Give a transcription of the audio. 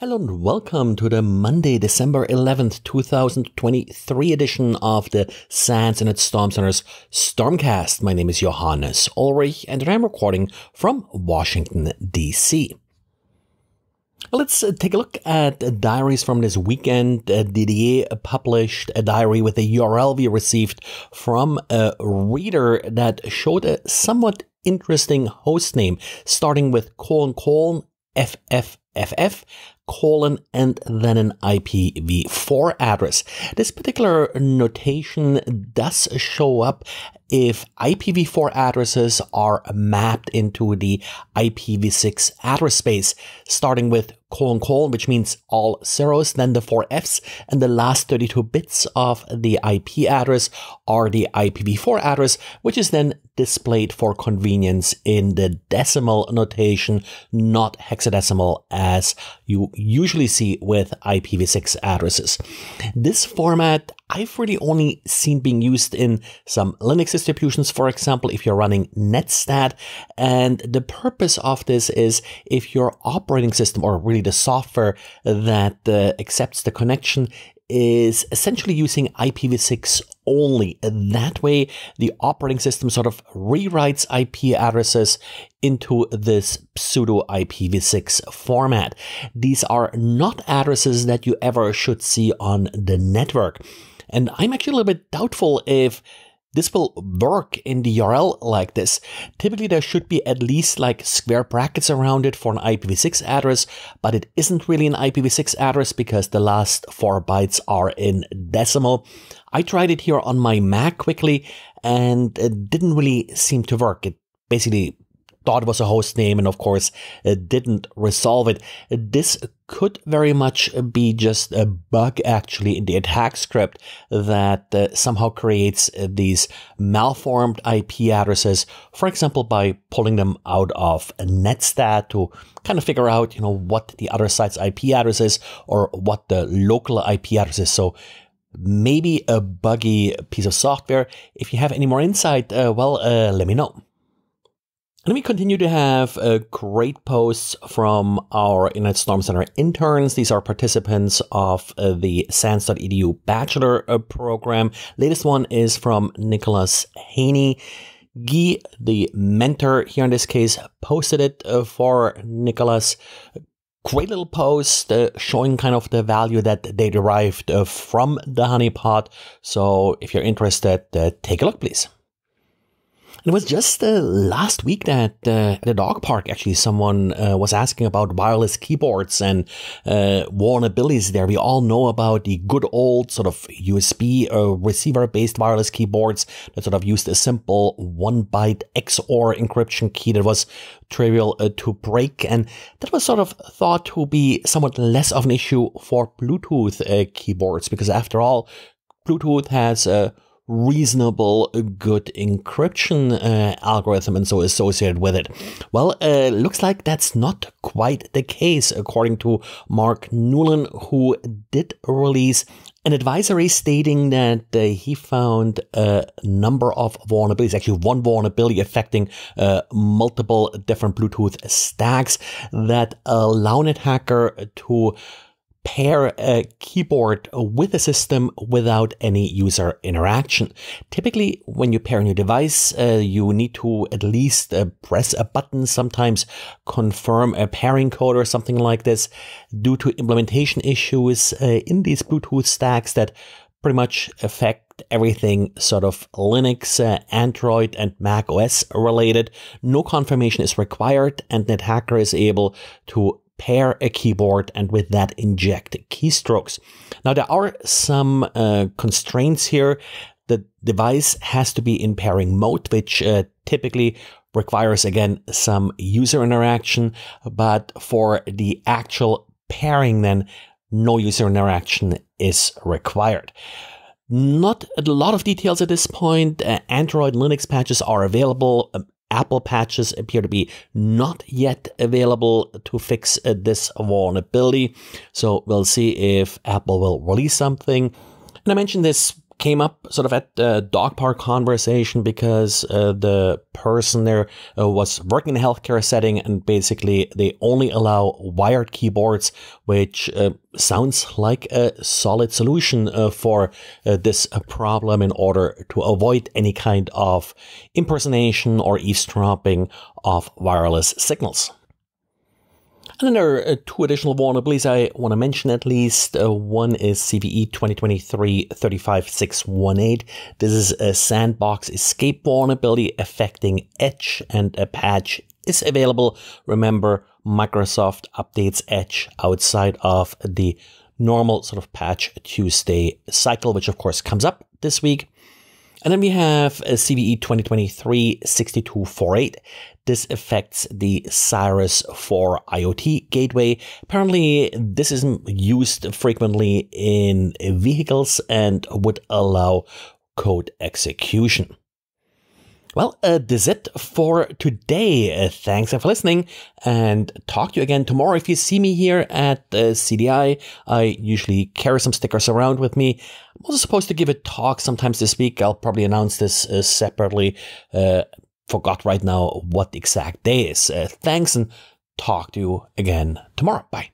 Hello and welcome to the Monday, December 11th, 2023 edition of the SANS Internet Storm Center's Stormcast. My name is Johannes Ulrich and I'm recording from Washington, D.C. Let's uh, take a look at diaries from this weekend. Uh, Didier published a diary with a URL we received from a reader that showed a somewhat interesting host name, starting with colon colon FFFF colon and then an IPv4 address. This particular notation does show up if IPv4 addresses are mapped into the IPv6 address space, starting with colon colon, which means all zeros, then the four Fs, and the last 32 bits of the IP address are the IPv4 address, which is then displayed for convenience in the decimal notation, not hexadecimal as you usually see with IPv6 addresses. This format I've really only seen being used in some Linux distributions, for example, if you're running netstat. And the purpose of this is if your operating system or really the software that uh, accepts the connection is essentially using IPv6 only. That way, the operating system sort of rewrites IP addresses into this pseudo IPv6 format. These are not addresses that you ever should see on the network. And I'm actually a little bit doubtful if this will work in the URL like this. Typically, there should be at least like square brackets around it for an IPv6 address, but it isn't really an IPv6 address because the last four bytes are in decimal. I tried it here on my Mac quickly and it didn't really seem to work. It basically thought was a host name and of course didn't resolve it. This could very much be just a bug actually in the attack script that uh, somehow creates uh, these malformed IP addresses, for example, by pulling them out of netstat to kind of figure out, you know, what the other site's IP address is or what the local IP address is. So maybe a buggy piece of software. If you have any more insight, uh, well, uh, let me know. And we continue to have uh, great posts from our Internet Storm Center interns. These are participants of uh, the SANS.edu bachelor uh, program. Latest one is from Nicholas Haney. Guy, the mentor here in this case, posted it uh, for Nicholas. Great little post uh, showing kind of the value that they derived uh, from the honeypot. So if you're interested, take a look, please. It was just uh, last week that uh, at the dog park, actually, someone uh, was asking about wireless keyboards and uh, vulnerabilities there. We all know about the good old sort of USB uh, receiver based wireless keyboards that sort of used a simple one byte XOR encryption key that was trivial uh, to break. And that was sort of thought to be somewhat less of an issue for Bluetooth keyboards because, after all, Bluetooth has a reasonable good encryption uh, algorithm and so associated with it. Well, uh, looks like that's not quite the case, according to Mark Newlin, who did release an advisory stating that uh, he found a number of vulnerabilities, actually one vulnerability affecting uh, multiple different Bluetooth stacks that allow an attacker to pair a keyboard with a system without any user interaction. Typically, when you pair a new device, uh, you need to at least uh, press a button, sometimes confirm a pairing code or something like this due to implementation issues uh, in these Bluetooth stacks that pretty much affect everything sort of Linux, uh, Android, and Mac OS related. No confirmation is required, and the attacker is able to pair a keyboard and with that inject keystrokes. Now there are some uh, constraints here. The device has to be in pairing mode, which uh, typically requires again some user interaction, but for the actual pairing then no user interaction is required. Not a lot of details at this point. Uh, Android Linux patches are available. Um, Apple patches appear to be not yet available to fix uh, this vulnerability. So we'll see if Apple will release something. And I mentioned this came up sort of at the dog park conversation because uh, the person there uh, was working in a healthcare setting and basically they only allow wired keyboards, which uh, sounds like a solid solution uh, for uh, this problem in order to avoid any kind of impersonation or eavesdropping of wireless signals. And then there are uh, two additional vulnerabilities I want to mention at least. Uh, one is CVE 2023-35618. This is a sandbox escape vulnerability affecting Edge and a patch is available. Remember, Microsoft updates Edge outside of the normal sort of patch Tuesday cycle, which of course comes up this week. And then we have a CVE 2023-6248. This affects the Syrus 4 IoT gateway. Apparently, this isn't used frequently in vehicles and would allow code execution. Well, uh, that's it for today. Uh, thanks for listening and talk to you again tomorrow. If you see me here at uh, CDI, I usually carry some stickers around with me. I'm also supposed to give a talk sometimes this week. I'll probably announce this uh, separately. Forgot right now what the exact day is. Uh, thanks and talk to you again tomorrow. Bye.